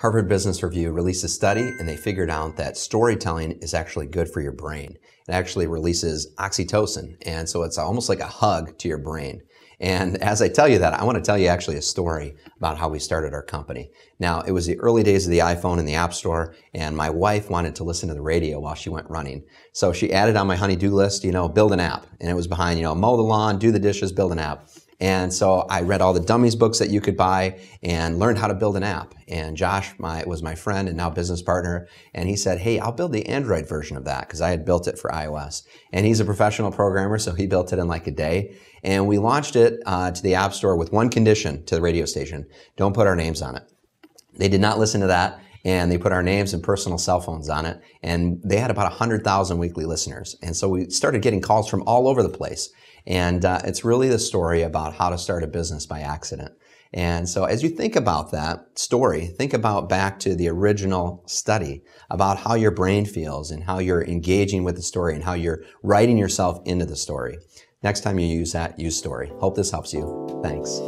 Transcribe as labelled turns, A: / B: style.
A: Harvard Business Review released a study and they figured out that storytelling is actually good for your brain. It actually releases oxytocin. And so it's almost like a hug to your brain. And as I tell you that, I want to tell you actually a story about how we started our company. Now, it was the early days of the iPhone and the App Store, and my wife wanted to listen to the radio while she went running. So she added on my honey-do list, you know, build an app. And it was behind, you know, mow the lawn, do the dishes, build an app. And so I read all the dummies books that you could buy and learned how to build an app. And Josh my, was my friend and now business partner. And he said, Hey, I'll build the Android version of that because I had built it for iOS. And he's a professional programmer, so he built it in like a day. And we launched it uh, to the App Store with one condition to the radio station don't put our names on it. They did not listen to that and they put our names and personal cell phones on it. And they had about 100,000 weekly listeners. And so we started getting calls from all over the place. And uh, it's really the story about how to start a business by accident. And so as you think about that story, think about back to the original study about how your brain feels and how you're engaging with the story and how you're writing yourself into the story. Next time you use that, use story. Hope this helps you. Thanks.